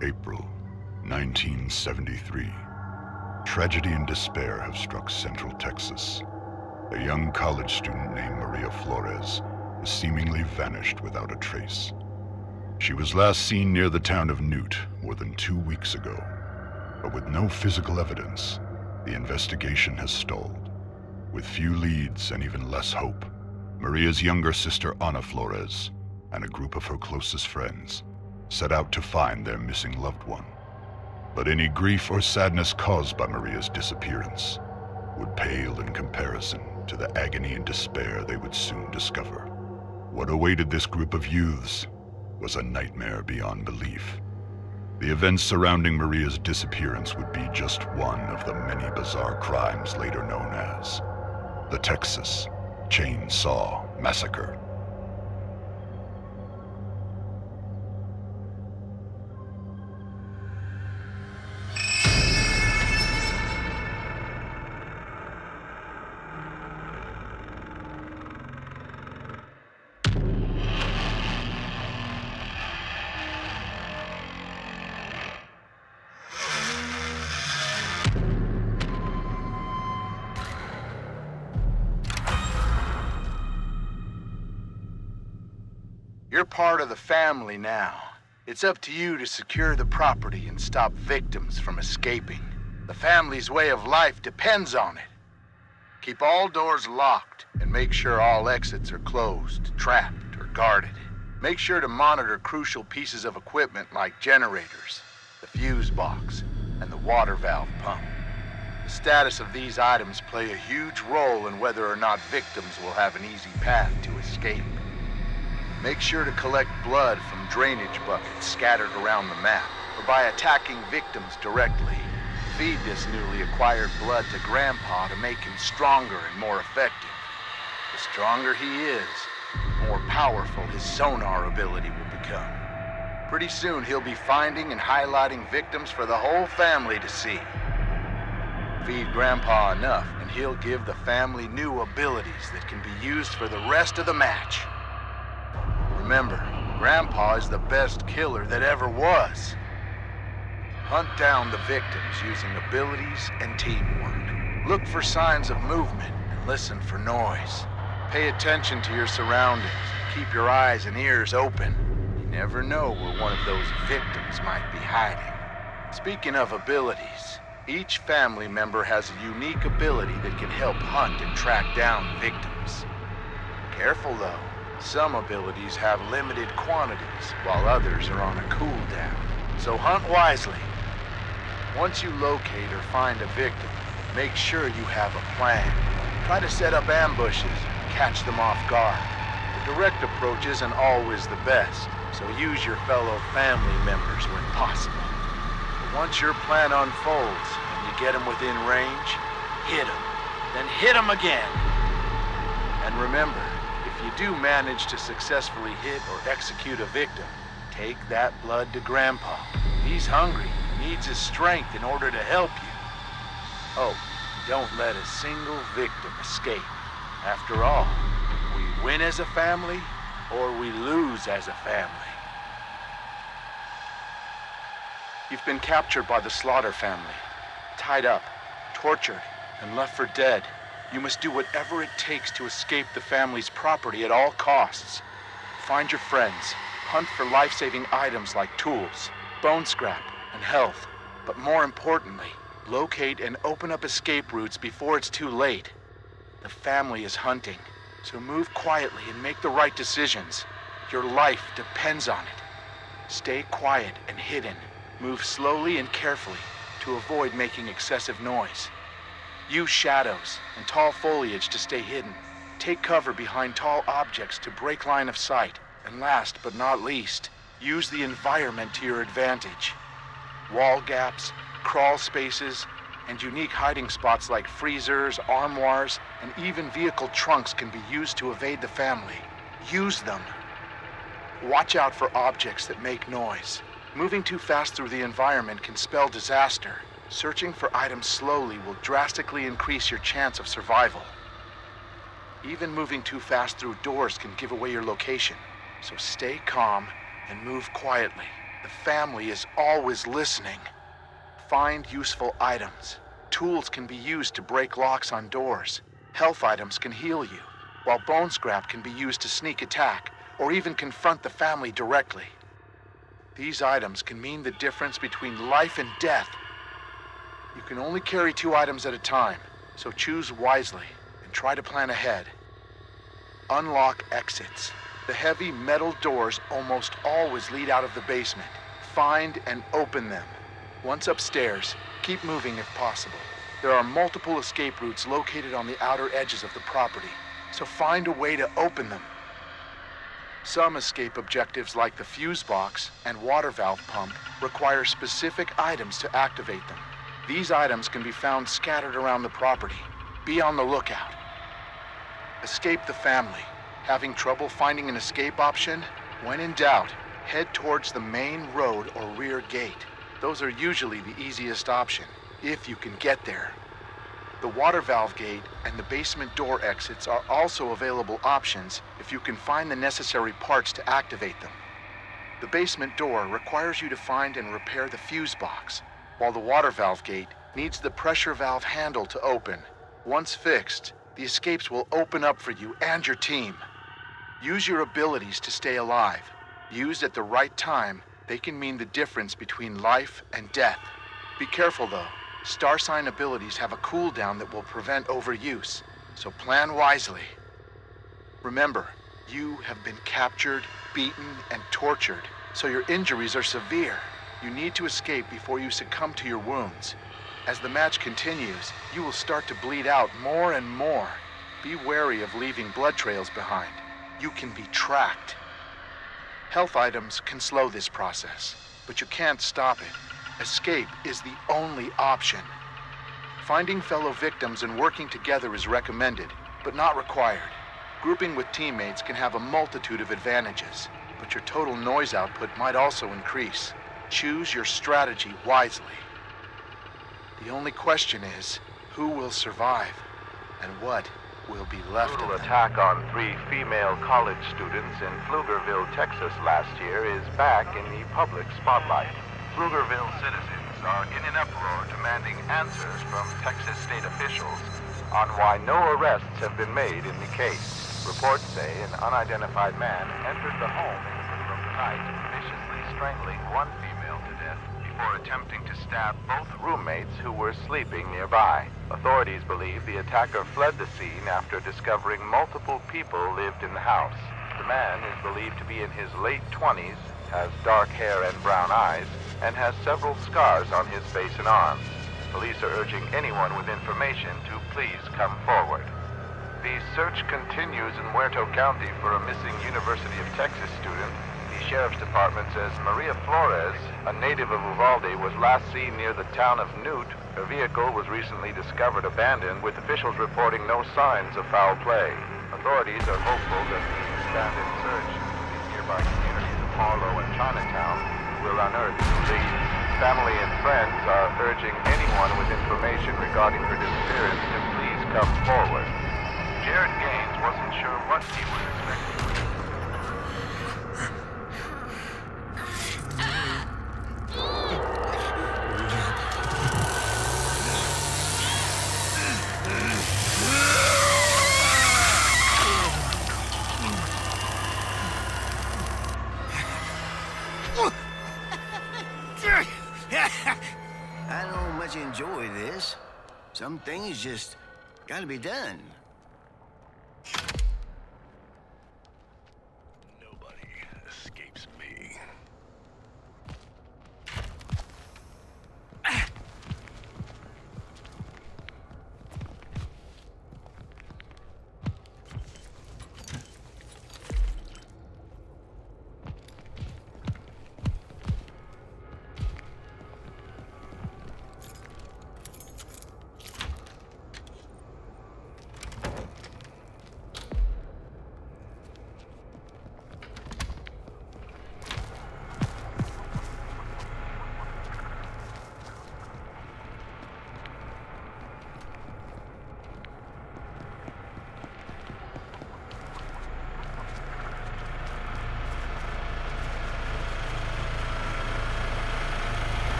April 1973. Tragedy and despair have struck Central Texas. A young college student named Maria Flores has seemingly vanished without a trace. She was last seen near the town of Newt more than two weeks ago, but with no physical evidence, the investigation has stalled. With few leads and even less hope, Maria's younger sister Ana Flores and a group of her closest friends set out to find their missing loved one. But any grief or sadness caused by Maria's disappearance would pale in comparison to the agony and despair they would soon discover. What awaited this group of youths was a nightmare beyond belief. The events surrounding Maria's disappearance would be just one of the many bizarre crimes later known as the Texas Chainsaw Massacre. You're part of the family now. It's up to you to secure the property and stop victims from escaping. The family's way of life depends on it. Keep all doors locked and make sure all exits are closed, trapped, or guarded. Make sure to monitor crucial pieces of equipment like generators, the fuse box, and the water valve pump. The status of these items play a huge role in whether or not victims will have an easy path to escape. Make sure to collect blood from drainage buckets scattered around the map, or by attacking victims directly. Feed this newly acquired blood to Grandpa to make him stronger and more effective. The stronger he is, the more powerful his sonar ability will become. Pretty soon he'll be finding and highlighting victims for the whole family to see. Feed Grandpa enough, and he'll give the family new abilities that can be used for the rest of the match. Remember, Grandpa is the best killer that ever was. Hunt down the victims using abilities and teamwork. Look for signs of movement and listen for noise. Pay attention to your surroundings. Keep your eyes and ears open. You never know where one of those victims might be hiding. Speaking of abilities, each family member has a unique ability that can help hunt and track down victims. Careful though. Some abilities have limited quantities, while others are on a cooldown. So hunt wisely. Once you locate or find a victim, make sure you have a plan. Try to set up ambushes, catch them off guard. The direct approach isn't always the best, so use your fellow family members when possible. But once your plan unfolds and you get them within range, hit them. Then hit them again. And remember, you do manage to successfully hit or execute a victim, take that blood to Grandpa. He's hungry, needs his strength in order to help you. Oh, don't let a single victim escape. After all, we win as a family or we lose as a family. You've been captured by the Slaughter family, tied up, tortured, and left for dead. You must do whatever it takes to escape the family's property at all costs. Find your friends, hunt for life-saving items like tools, bone scrap, and health. But more importantly, locate and open up escape routes before it's too late. The family is hunting, so move quietly and make the right decisions. Your life depends on it. Stay quiet and hidden. Move slowly and carefully to avoid making excessive noise. Use shadows and tall foliage to stay hidden. Take cover behind tall objects to break line of sight. And last but not least, use the environment to your advantage. Wall gaps, crawl spaces, and unique hiding spots like freezers, armoires, and even vehicle trunks can be used to evade the family. Use them. Watch out for objects that make noise. Moving too fast through the environment can spell disaster. Searching for items slowly will drastically increase your chance of survival. Even moving too fast through doors can give away your location, so stay calm and move quietly. The family is always listening. Find useful items. Tools can be used to break locks on doors. Health items can heal you, while bone scrap can be used to sneak attack or even confront the family directly. These items can mean the difference between life and death. You can only carry two items at a time, so choose wisely and try to plan ahead. Unlock exits. The heavy metal doors almost always lead out of the basement. Find and open them. Once upstairs, keep moving if possible. There are multiple escape routes located on the outer edges of the property, so find a way to open them. Some escape objectives like the fuse box and water valve pump require specific items to activate them. These items can be found scattered around the property. Be on the lookout. Escape the family. Having trouble finding an escape option? When in doubt, head towards the main road or rear gate. Those are usually the easiest option, if you can get there. The water valve gate and the basement door exits are also available options if you can find the necessary parts to activate them. The basement door requires you to find and repair the fuse box, while the water valve gate needs the pressure valve handle to open. Once fixed, the escapes will open up for you and your team. Use your abilities to stay alive. Used at the right time, they can mean the difference between life and death. Be careful though. Star sign abilities have a cooldown that will prevent overuse, so plan wisely. Remember, you have been captured, beaten, and tortured, so your injuries are severe. You need to escape before you succumb to your wounds. As the match continues, you will start to bleed out more and more. Be wary of leaving blood trails behind. You can be tracked. Health items can slow this process, but you can't stop it. Escape is the only option. Finding fellow victims and working together is recommended, but not required. Grouping with teammates can have a multitude of advantages, but your total noise output might also increase. Choose your strategy wisely. The only question is, who will survive, and what will be left of brutal them? attack on three female college students in Pflugerville, Texas last year is back in the public spotlight. Pflugerville citizens are in an uproar demanding answers from Texas state officials on why no arrests have been made in the case. Reports say an unidentified man entered the home in the middle of the night, viciously strangling one female attempting to stab both roommates who were sleeping nearby. Authorities believe the attacker fled the scene after discovering multiple people lived in the house. The man is believed to be in his late 20s, has dark hair and brown eyes, and has several scars on his face and arms. Police are urging anyone with information to please come forward. The search continues in Muerto County for a missing University of Texas student. The sheriff's department says Maria Flores, a native of Uvalde, was last seen near the town of Newt. Her vehicle was recently discovered abandoned, with officials reporting no signs of foul play. Authorities are hopeful that the expanded search in nearby communities of Harlow and Chinatown will unearth the lead. Family and friends are urging anyone with information regarding her disappearance to please come forward. Jared Gaines wasn't sure what he was expecting. Just gotta be done.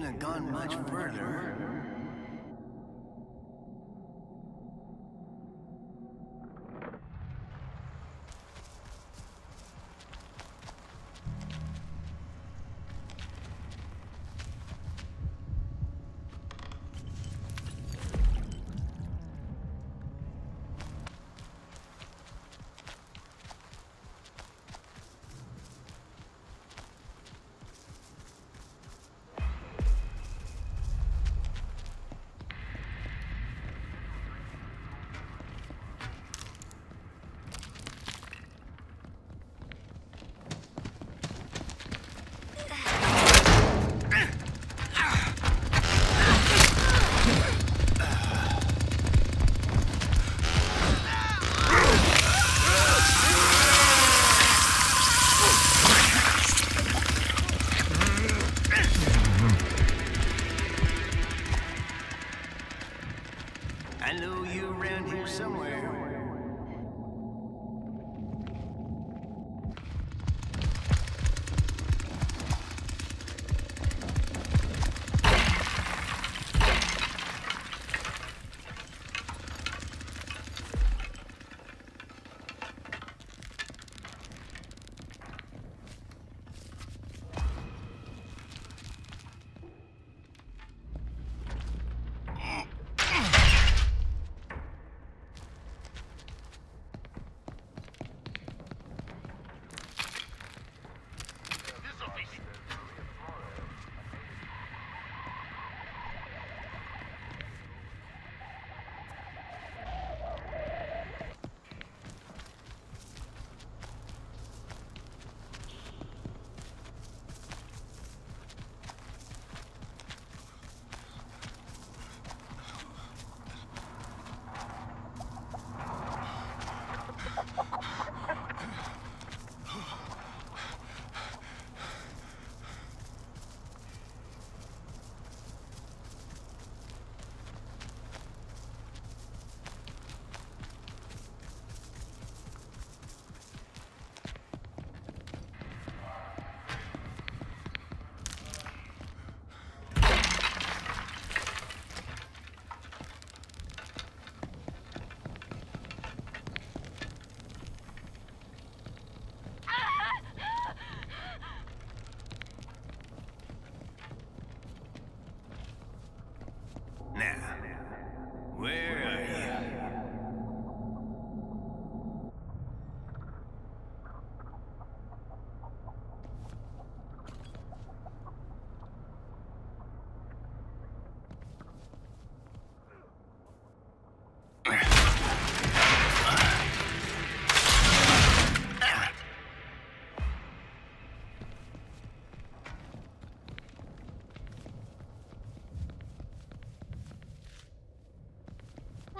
Couldn't have gone much further.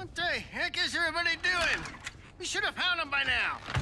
What the heck is everybody doing? We should have found him by now.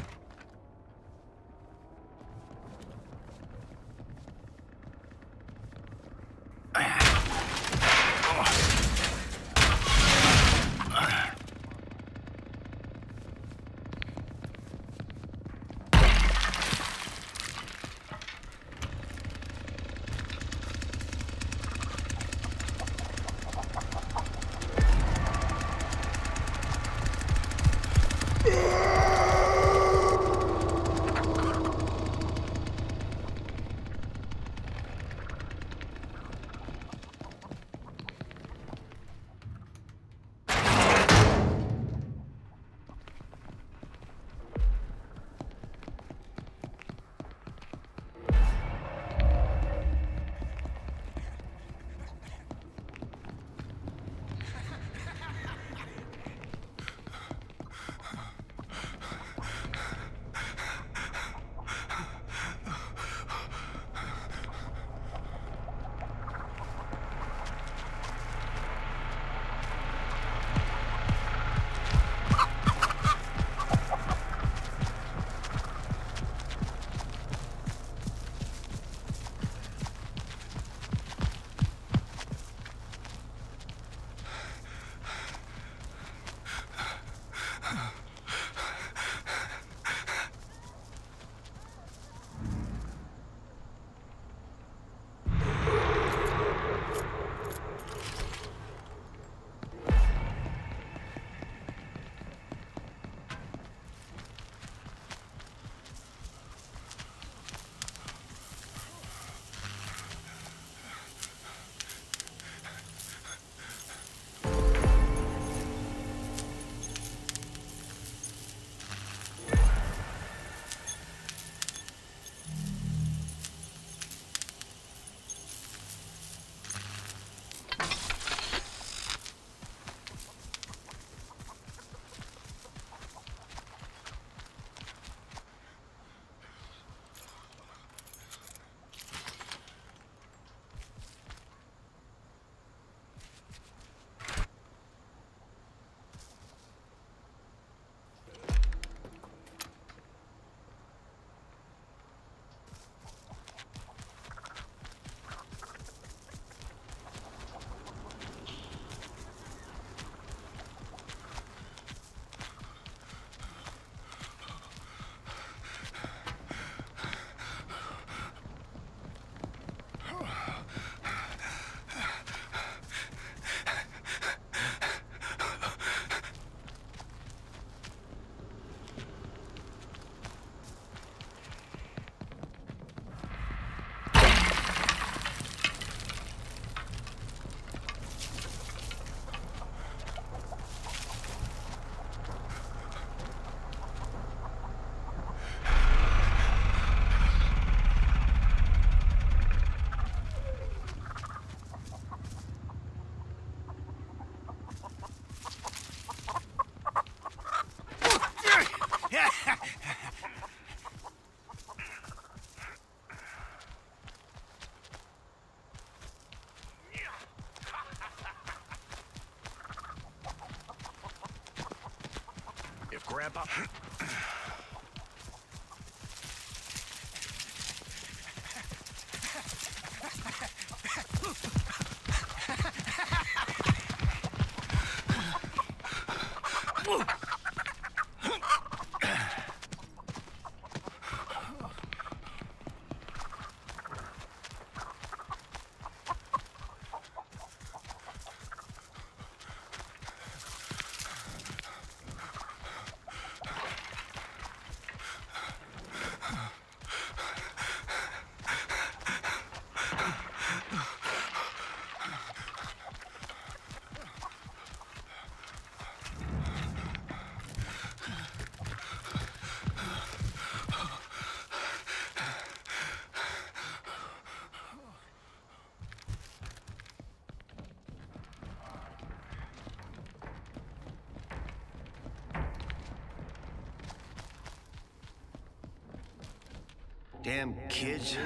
Damn kids.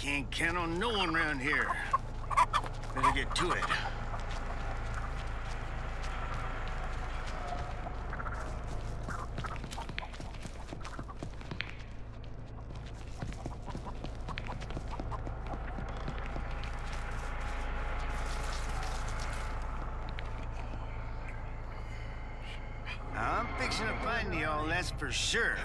Can't count on no one around here. Better get to it. I'm fixing to find y'all, that's for sure.